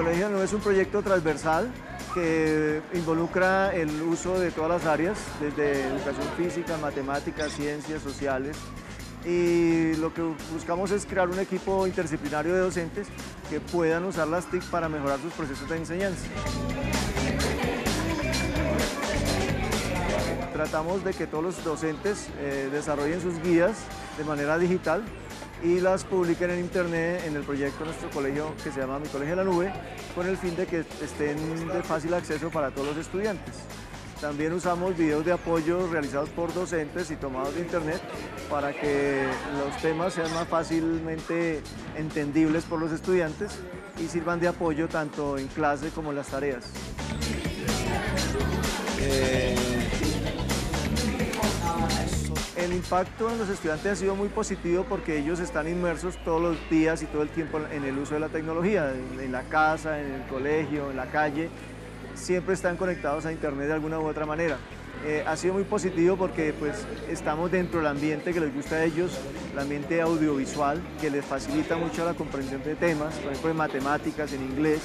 Colegio no es un proyecto transversal que involucra el uso de todas las áreas, desde educación física, matemáticas, ciencias, sociales. Y lo que buscamos es crear un equipo interdisciplinario de docentes que puedan usar las TIC para mejorar sus procesos de enseñanza. Tratamos de que todos los docentes eh, desarrollen sus guías de manera digital y las publiquen en internet en el proyecto de nuestro colegio que se llama Mi Colegio de la Nube, con el fin de que estén de fácil acceso para todos los estudiantes. También usamos videos de apoyo realizados por docentes y tomados de internet para que los temas sean más fácilmente entendibles por los estudiantes y sirvan de apoyo tanto en clase como en las tareas. Eh, el impacto en los estudiantes ha sido muy positivo porque ellos están inmersos todos los días y todo el tiempo en el uso de la tecnología, en la casa, en el colegio, en la calle, siempre están conectados a internet de alguna u otra manera. Eh, ha sido muy positivo porque pues, estamos dentro del ambiente que les gusta a ellos, el ambiente audiovisual, que les facilita mucho la comprensión de temas, por ejemplo en matemáticas, en inglés.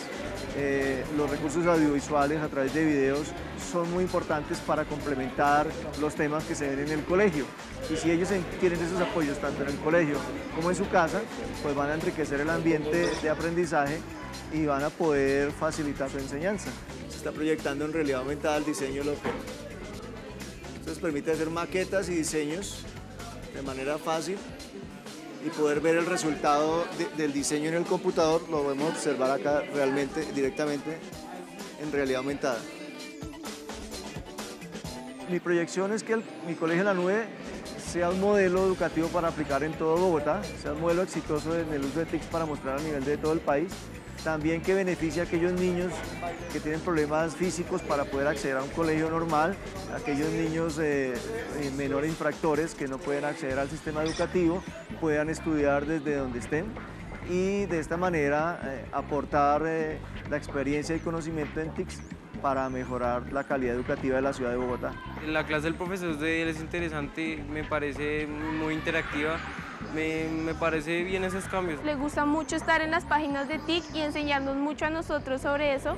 Eh, los recursos audiovisuales a través de videos son muy importantes para complementar los temas que se ven en el colegio. Y si ellos tienen esos apoyos tanto en el colegio como en su casa, pues van a enriquecer el ambiente de aprendizaje y van a poder facilitar su enseñanza. Se está proyectando en realidad aumentada el diseño local. Esto permite hacer maquetas y diseños de manera fácil y poder ver el resultado del diseño en el computador, lo podemos observar acá realmente, directamente en realidad aumentada. Mi proyección es que mi colegio la nube sea un modelo educativo para aplicar en todo Bogotá, sea un modelo exitoso en el uso de TICs para mostrar a nivel de todo el país también que beneficia a aquellos niños que tienen problemas físicos para poder acceder a un colegio normal, aquellos niños eh, eh, menores infractores que no pueden acceder al sistema educativo, puedan estudiar desde donde estén y de esta manera eh, aportar la experiencia y conocimiento en TICS para mejorar la calidad educativa de la ciudad de Bogotá. La clase del profesor de él es interesante, me parece muy interactiva me, me, parece bien esos cambios. Le gusta mucho estar en las páginas de TIC y enseñarnos mucho a nosotros sobre eso.